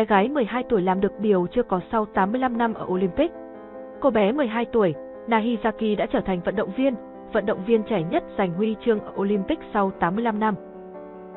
bé gái 12 tuổi làm được điều chưa có sau 85 năm ở Olympic. Cô bé 12 tuổi, Nahizaki đã trở thành vận động viên, vận động viên trẻ nhất giành huy chương ở Olympic sau 85 năm.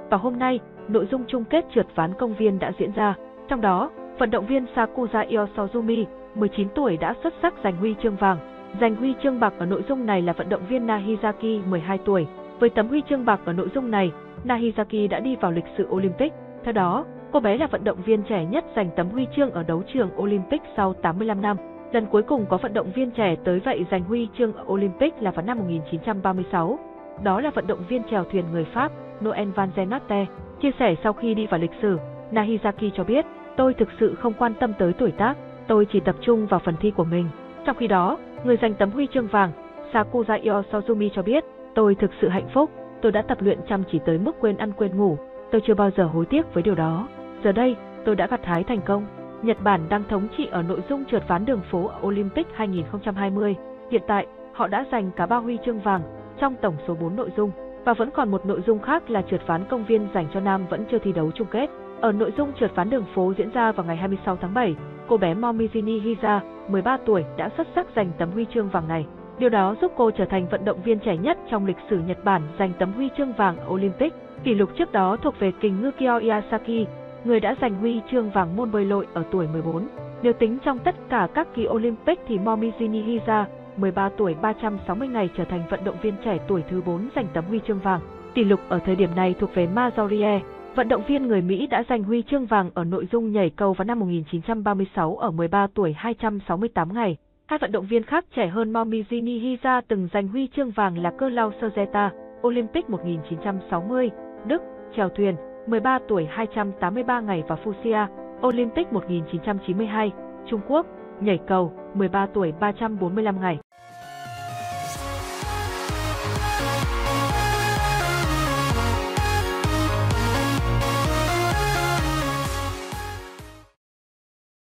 Và hôm nay, nội dung chung kết trượt ván công viên đã diễn ra. Trong đó, vận động viên Sakuza Iosozumi, 19 tuổi đã xuất sắc giành huy chương vàng. Giành huy chương bạc ở nội dung này là vận động viên Nahizaki, 12 tuổi. Với tấm huy chương bạc ở nội dung này, Nahizaki đã đi vào lịch sử Olympic. Theo đó, cô bé là vận động viên trẻ nhất giành tấm huy chương ở đấu trường Olympic sau 85 năm. Lần cuối cùng có vận động viên trẻ tới vậy giành huy chương ở Olympic là vào năm 1936. Đó là vận động viên chèo thuyền người Pháp Noel Van Zenotte. Chia sẻ sau khi đi vào lịch sử, Nahizaki cho biết, tôi thực sự không quan tâm tới tuổi tác, tôi chỉ tập trung vào phần thi của mình. Trong khi đó, người giành tấm huy chương vàng, Sakuza Iosozumi cho biết, tôi thực sự hạnh phúc, tôi đã tập luyện chăm chỉ tới mức quên ăn quên ngủ, tôi chưa bao giờ hối tiếc với điều đó. Giờ đây, tôi đã gặt hái thành công. Nhật Bản đang thống trị ở nội dung trượt ván đường phố ở Olympic 2020. Hiện tại, họ đã giành cả ba huy chương vàng trong tổng số 4 nội dung. Và vẫn còn một nội dung khác là trượt ván công viên dành cho nam vẫn chưa thi đấu chung kết. Ở nội dung trượt ván đường phố diễn ra vào ngày 26 tháng 7, cô bé Momizini Hiza, 13 tuổi đã xuất sắc giành tấm huy chương vàng này. Điều đó giúp cô trở thành vận động viên trẻ nhất trong lịch sử Nhật Bản giành tấm huy chương vàng Olympic. Kỷ lục trước đó thuộc về kình ngư Kyo Iasaki, người đã giành huy chương vàng môn bơi lội ở tuổi 14. Nếu tính trong tất cả các kỳ Olympic thì Momizini Hiza, 13 tuổi 360 ngày trở thành vận động viên trẻ tuổi thứ 4 giành tấm huy chương vàng. Tỷ lục ở thời điểm này thuộc về Mazorie, vận động viên người Mỹ đã giành huy chương vàng ở nội dung nhảy cầu vào năm 1936 ở 13 tuổi 268 ngày. Hai vận động viên khác trẻ hơn Momizini Hiza từng giành huy chương vàng là Cơ Lao Sơ Olympic 1960, Đức, trèo thuyền, 13 tuổi 283 ngày và Fuxia, Olympic 1992, Trung Quốc, nhảy cầu, 13 tuổi 345 ngày.